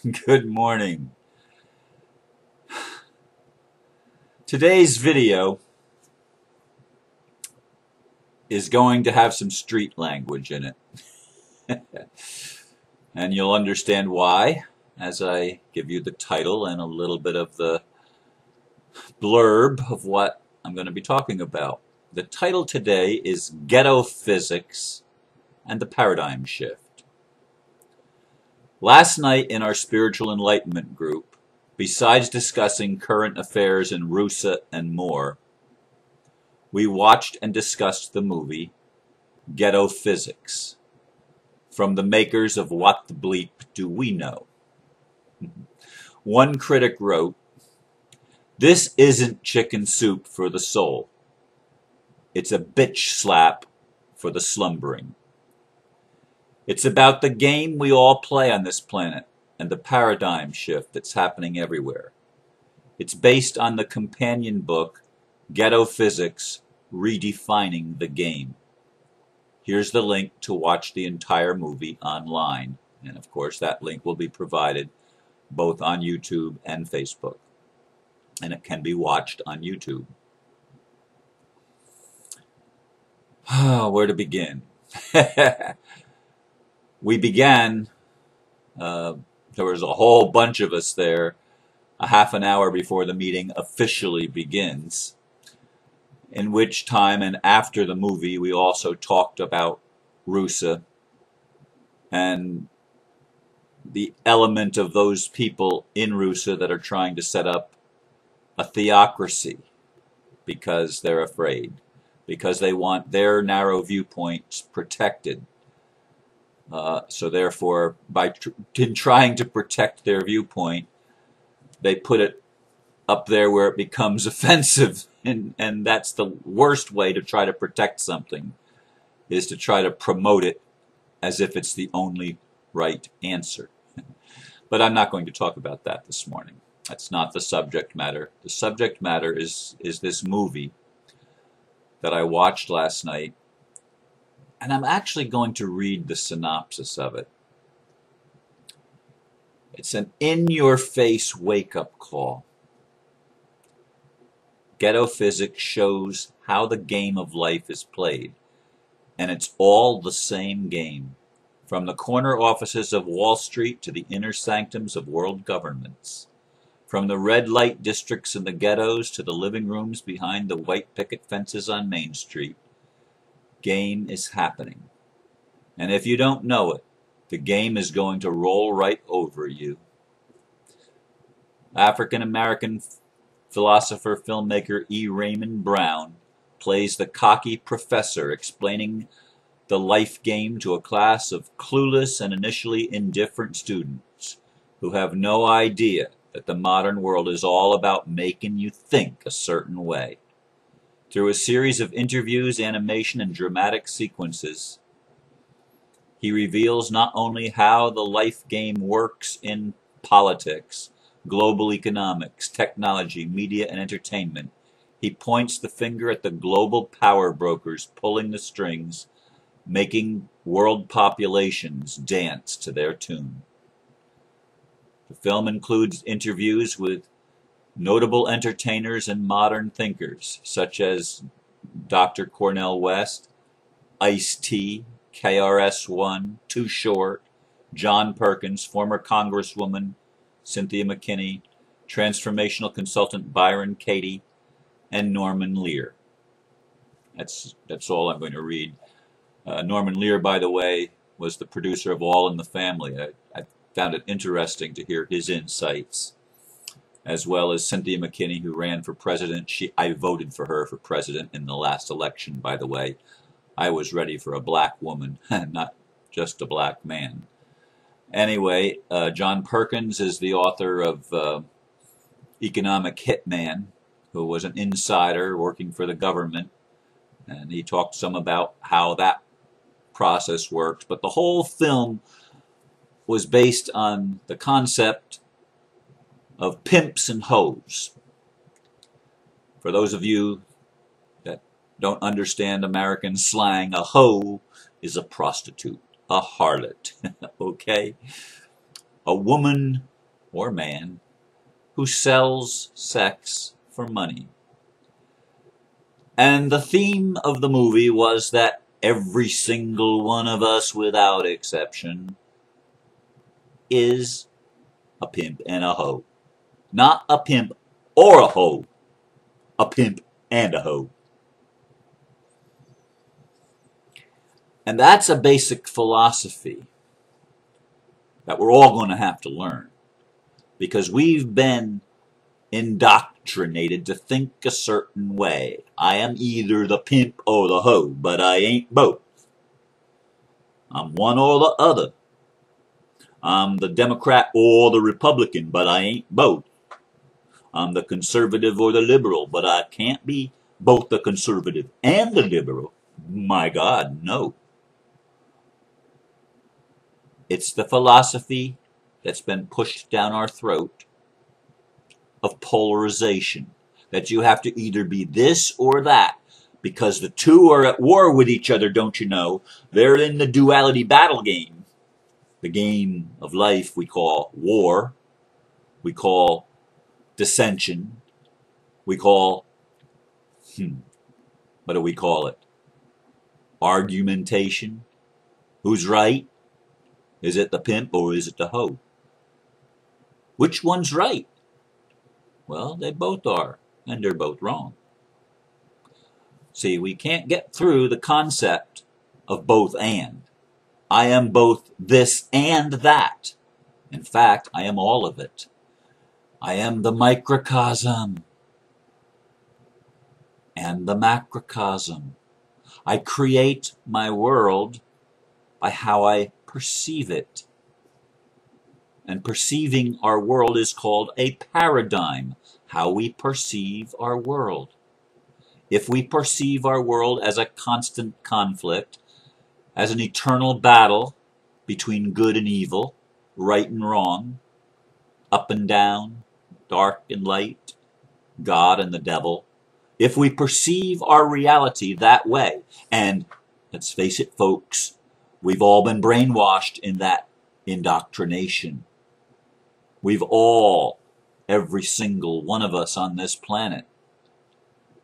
Good morning. Today's video is going to have some street language in it. and you'll understand why as I give you the title and a little bit of the blurb of what I'm going to be talking about. The title today is Ghetto Physics and the Paradigm Shift. Last night in our spiritual enlightenment group, besides discussing current affairs in RuSA and more, we watched and discussed the movie Ghetto Physics from the makers of What the Bleep Do We Know? One critic wrote, This isn't chicken soup for the soul. It's a bitch slap for the slumbering. It's about the game we all play on this planet and the paradigm shift that's happening everywhere. It's based on the companion book Ghetto Physics Redefining the Game. Here's the link to watch the entire movie online. And of course, that link will be provided both on YouTube and Facebook. And it can be watched on YouTube. Where to begin? we began, uh, there was a whole bunch of us there a half an hour before the meeting officially begins, in which time and after the movie we also talked about RuSA and the element of those people in RuSA that are trying to set up a theocracy because they're afraid, because they want their narrow viewpoints protected uh, so therefore, by tr in trying to protect their viewpoint, they put it up there where it becomes offensive, and and that's the worst way to try to protect something, is to try to promote it as if it's the only right answer. but I'm not going to talk about that this morning. That's not the subject matter. The subject matter is is this movie that I watched last night and I'm actually going to read the synopsis of it. It's an in-your-face wake-up call. Ghetto Physics shows how the game of life is played, and it's all the same game, from the corner offices of Wall Street to the inner sanctums of world governments, from the red light districts in the ghettos to the living rooms behind the white picket fences on Main Street game is happening. And if you don't know it, the game is going to roll right over you. African American philosopher filmmaker E. Raymond Brown plays the cocky professor explaining the life game to a class of clueless and initially indifferent students who have no idea that the modern world is all about making you think a certain way. Through a series of interviews, animation, and dramatic sequences, he reveals not only how the life game works in politics, global economics, technology, media, and entertainment, he points the finger at the global power brokers pulling the strings, making world populations dance to their tune. The film includes interviews with Notable entertainers and modern thinkers, such as Dr. Cornell West, Ice-T, KRS-One, Too Short, John Perkins, former Congresswoman Cynthia McKinney, transformational consultant Byron Katie, and Norman Lear. That's, that's all I'm going to read. Uh, Norman Lear, by the way, was the producer of All in the Family. I, I found it interesting to hear his insights as well as Cynthia McKinney, who ran for president. She, I voted for her for president in the last election, by the way. I was ready for a black woman, not just a black man. Anyway, uh, John Perkins is the author of uh, Economic Hitman, who was an insider working for the government. And he talked some about how that process worked. But the whole film was based on the concept of pimps and hoes. For those of you that don't understand American slang, a hoe is a prostitute, a harlot, okay? A woman or man who sells sex for money. And the theme of the movie was that every single one of us, without exception, is a pimp and a hoe. Not a pimp or a hoe. A pimp and a hoe. And that's a basic philosophy that we're all going to have to learn because we've been indoctrinated to think a certain way. I am either the pimp or the hoe, but I ain't both. I'm one or the other. I'm the Democrat or the Republican, but I ain't both. I'm the conservative or the liberal, but I can't be both the conservative and the liberal. My God, no. It's the philosophy that's been pushed down our throat of polarization. That you have to either be this or that because the two are at war with each other, don't you know? They're in the duality battle game. The game of life we call war, we call dissension, we call, hmm, what do we call it? Argumentation. Who's right? Is it the pimp or is it the hoe? Which one's right? Well, they both are, and they're both wrong. See, we can't get through the concept of both and. I am both this and that. In fact, I am all of it. I am the microcosm and the macrocosm. I create my world by how I perceive it. And perceiving our world is called a paradigm, how we perceive our world. If we perceive our world as a constant conflict, as an eternal battle between good and evil, right and wrong, up and down, dark and light, God and the devil, if we perceive our reality that way, and let's face it, folks, We've all been brainwashed in that indoctrination. We've all, every single one of us on this planet,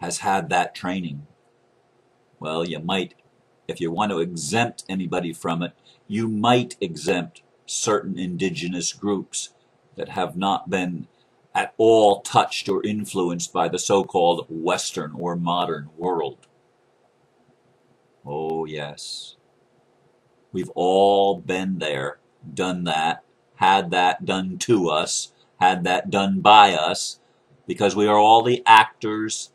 has had that training. Well, you might, if you want to exempt anybody from it, you might exempt certain indigenous groups that have not been at all touched or influenced by the so-called Western or modern world. Oh, yes. We've all been there, done that, had that done to us, had that done by us, because we are all the actors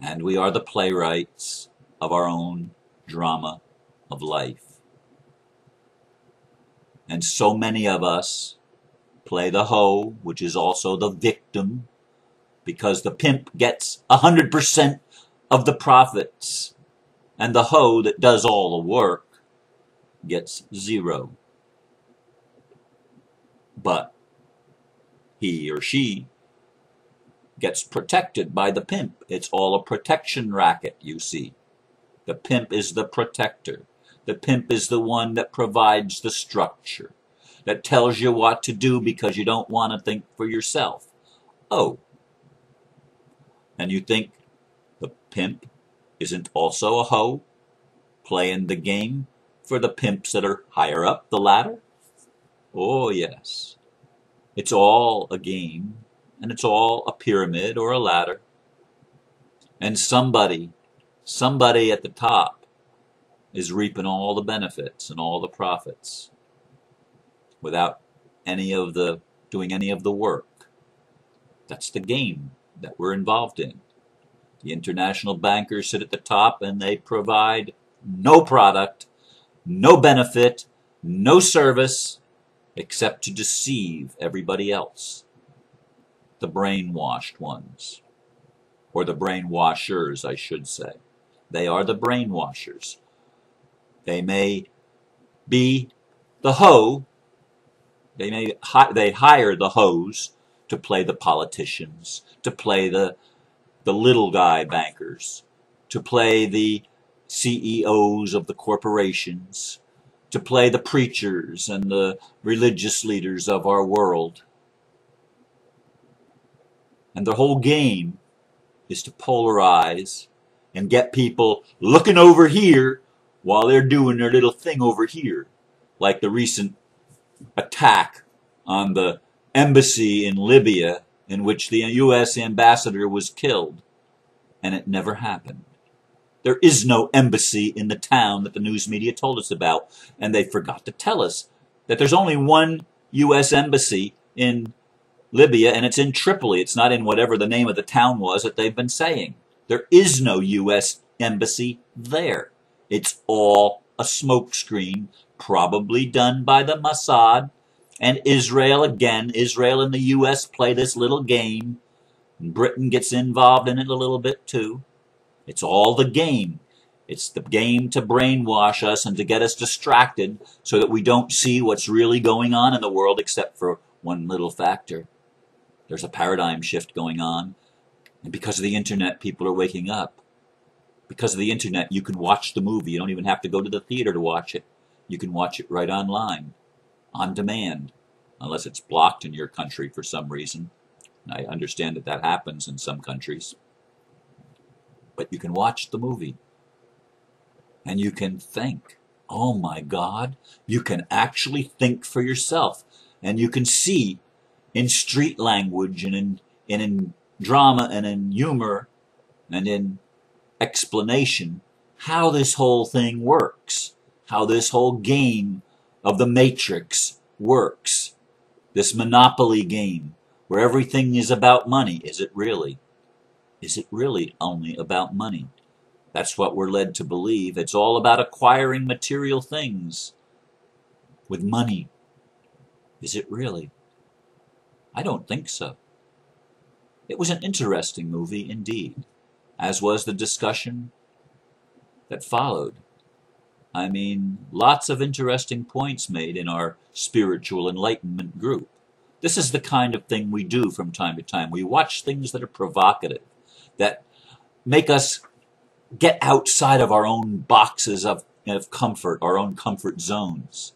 and we are the playwrights of our own drama of life. And so many of us play the hoe, which is also the victim, because the pimp gets a 100% of the profits, and the hoe that does all the work gets zero. But he or she gets protected by the pimp. It's all a protection racket, you see. The pimp is the protector. The pimp is the one that provides the structure, that tells you what to do because you don't want to think for yourself. Oh, and you think the pimp isn't also a hoe, playing the game for the pimps that are higher up the ladder? Oh, yes. It's all a game, and it's all a pyramid or a ladder. And somebody, somebody at the top is reaping all the benefits and all the profits without any of the doing any of the work. That's the game that we're involved in. The international bankers sit at the top and they provide no product no benefit, no service, except to deceive everybody else. The brainwashed ones. Or the brainwashers, I should say. They are the brainwashers. They may be the hoe. They may they hire the hoes to play the politicians, to play the the little guy bankers, to play the CEOs of the corporations to play the preachers and the religious leaders of our world. And the whole game is to polarize and get people looking over here while they're doing their little thing over here, like the recent attack on the embassy in Libya in which the U.S. ambassador was killed, and it never happened. There is no embassy in the town that the news media told us about, and they forgot to tell us that there's only one U.S. embassy in Libya, and it's in Tripoli. It's not in whatever the name of the town was that they've been saying. There is no U.S. embassy there. It's all a smokescreen, probably done by the Mossad and Israel. Again, Israel and the U.S. play this little game. Britain gets involved in it a little bit too. It's all the game. It's the game to brainwash us and to get us distracted so that we don't see what's really going on in the world except for one little factor. There's a paradigm shift going on. And because of the internet, people are waking up. Because of the internet, you can watch the movie. You don't even have to go to the theater to watch it. You can watch it right online, on demand, unless it's blocked in your country for some reason. I understand that that happens in some countries but you can watch the movie and you can think. Oh my God, you can actually think for yourself and you can see in street language and in, and in drama and in humor and in explanation how this whole thing works, how this whole game of the matrix works. This monopoly game where everything is about money. Is it really? Is it really only about money? That's what we're led to believe. It's all about acquiring material things with money. Is it really? I don't think so. It was an interesting movie indeed, as was the discussion that followed. I mean, lots of interesting points made in our spiritual enlightenment group. This is the kind of thing we do from time to time. We watch things that are provocative that make us get outside of our own boxes of, of comfort, our own comfort zones.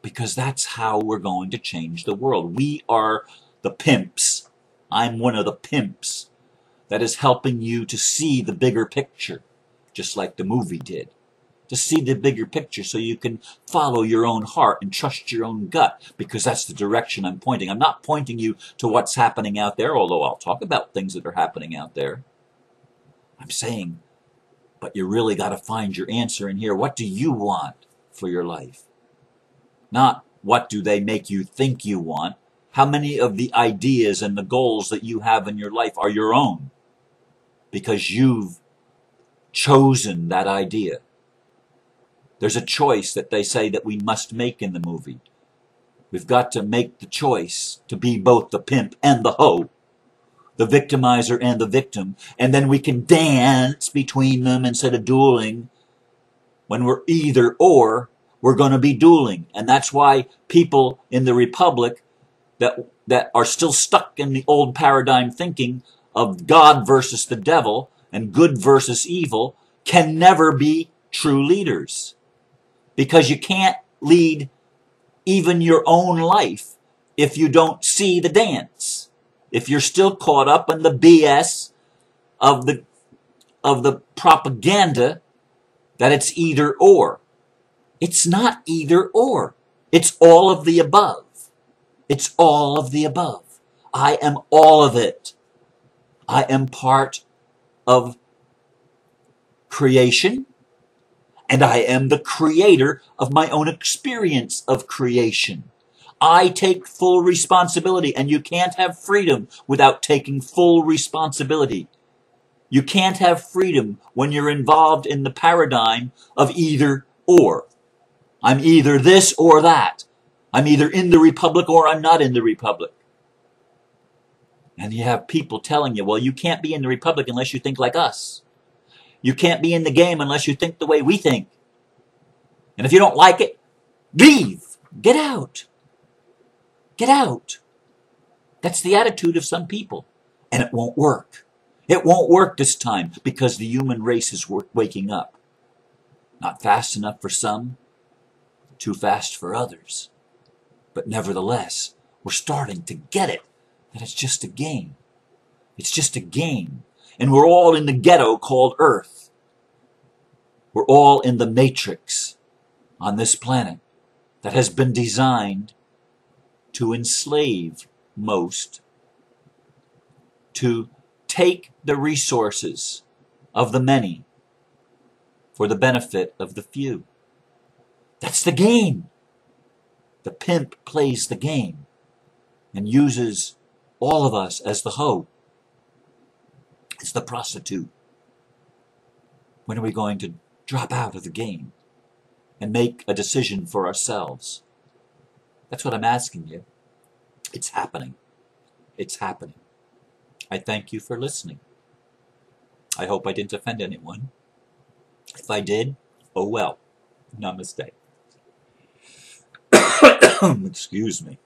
Because that's how we're going to change the world. We are the pimps. I'm one of the pimps that is helping you to see the bigger picture, just like the movie did to see the bigger picture so you can follow your own heart and trust your own gut because that's the direction I'm pointing. I'm not pointing you to what's happening out there, although I'll talk about things that are happening out there. I'm saying, but you really got to find your answer in here. What do you want for your life? Not what do they make you think you want. How many of the ideas and the goals that you have in your life are your own? Because you've chosen that idea. There's a choice that they say that we must make in the movie. We've got to make the choice to be both the pimp and the hoe, the victimizer and the victim, and then we can dance between them instead of dueling. When we're either or, we're going to be dueling. And that's why people in the Republic that, that are still stuck in the old paradigm thinking of God versus the devil and good versus evil can never be true leaders because you can't lead even your own life if you don't see the dance. If you're still caught up in the BS of the of the propaganda that it's either or. It's not either or. It's all of the above. It's all of the above. I am all of it. I am part of creation and I am the creator of my own experience of creation. I take full responsibility, and you can't have freedom without taking full responsibility. You can't have freedom when you're involved in the paradigm of either or. I'm either this or that. I'm either in the Republic or I'm not in the Republic. And you have people telling you, well, you can't be in the Republic unless you think like us. You can't be in the game unless you think the way we think. And if you don't like it, leave. Get out. Get out. That's the attitude of some people. And it won't work. It won't work this time because the human race is waking up. Not fast enough for some, too fast for others. But nevertheless, we're starting to get it that it's just a game. It's just a game. And we're all in the ghetto called Earth. We're all in the matrix on this planet that has been designed to enslave most, to take the resources of the many for the benefit of the few. That's the game. The pimp plays the game and uses all of us as the hoe. It's the prostitute. When are we going to drop out of the game and make a decision for ourselves? That's what I'm asking you. It's happening. It's happening. I thank you for listening. I hope I didn't offend anyone. If I did, oh well. Namaste. Excuse me.